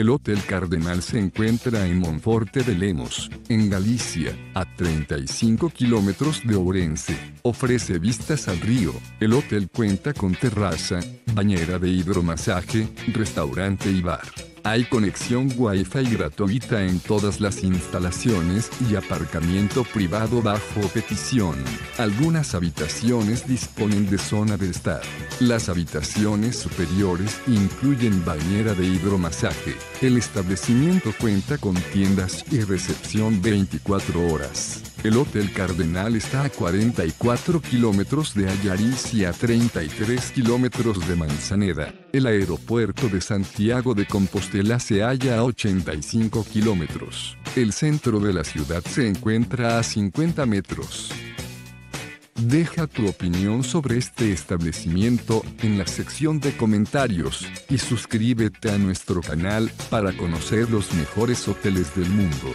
El Hotel Cardenal se encuentra en Monforte de Lemos, en Galicia, a 35 kilómetros de Ourense. Ofrece vistas al río. El hotel cuenta con terraza, bañera de hidromasaje, restaurante y bar. Hay conexión Wi-Fi gratuita en todas las instalaciones y aparcamiento privado bajo petición. Algunas habitaciones disponen de zona de estar. Las habitaciones superiores incluyen bañera de hidromasaje. El establecimiento cuenta con tiendas y recepción 24 horas. El Hotel Cardenal está a 44 kilómetros de Ayariz y a 33 kilómetros de Manzaneda. El aeropuerto de Santiago de Compostela se halla a 85 kilómetros. El centro de la ciudad se encuentra a 50 metros. Deja tu opinión sobre este establecimiento en la sección de comentarios y suscríbete a nuestro canal para conocer los mejores hoteles del mundo.